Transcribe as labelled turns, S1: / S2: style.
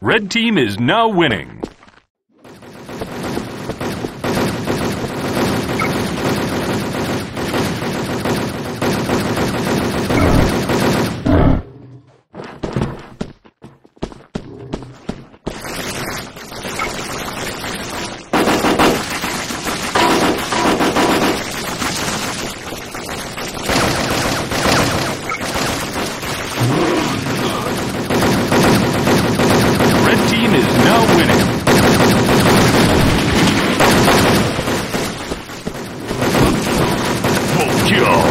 S1: Red team is now winning. Yo.